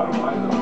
out of my